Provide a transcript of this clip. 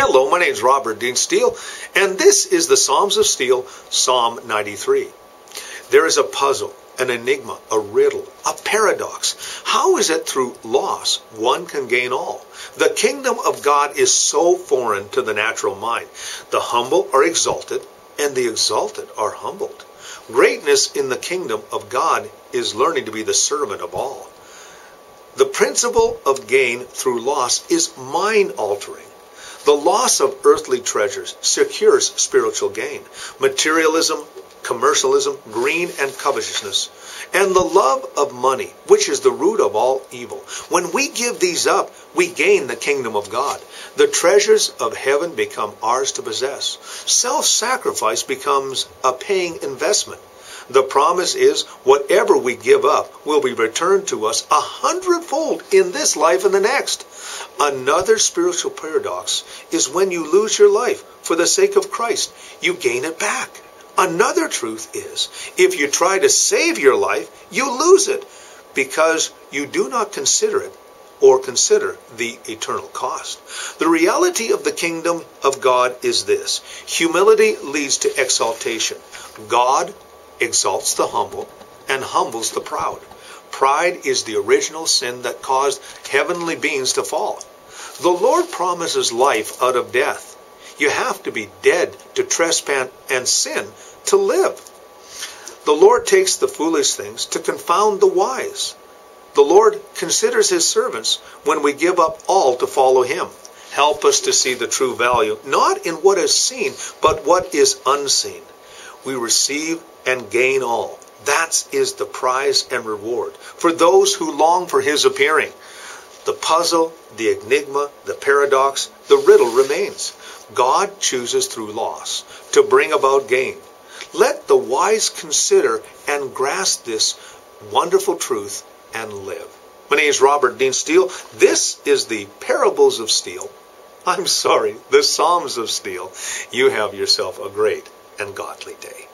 Hello, my name is Robert Dean Steel, and this is the Psalms of Steel, Psalm 93. There is a puzzle, an enigma, a riddle, a paradox. How is it through loss one can gain all? The kingdom of God is so foreign to the natural mind. The humble are exalted, and the exalted are humbled. Greatness in the kingdom of God is learning to be the servant of all. The principle of gain through loss is mind altering. The loss of earthly treasures secures spiritual gain. Materialism, commercialism, greed, and covetousness, and the love of money, which is the root of all evil. When we give these up, we gain the kingdom of God. The treasures of heaven become ours to possess. Self sacrifice becomes a paying investment. The promise is whatever we give up will be returned to us a hundredfold in this life and the next. Another spiritual paradox is when you lose your life for the sake of Christ, you gain it back. Another truth is if you try to save your life, you lose it because you do not consider it or consider the eternal cost. The reality of the kingdom of God is this humility leads to exaltation. God exalts the humble and humbles the proud. Pride is the original sin that caused heavenly beings to fall. The Lord promises life out of death. You have to be dead to trespass and sin to live. The Lord takes the foolish things to confound the wise. The Lord considers his servants when we give up all to follow him. Help us to see the true value, not in what is seen, but what is unseen we receive and gain all. That is the prize and reward for those who long for his appearing. The puzzle, the enigma, the paradox, the riddle remains. God chooses through loss to bring about gain. Let the wise consider and grasp this wonderful truth and live. My name is Robert Dean Steel. This is the Parables of Steel. I'm sorry, the Psalms of Steel. You have yourself a great and godly day.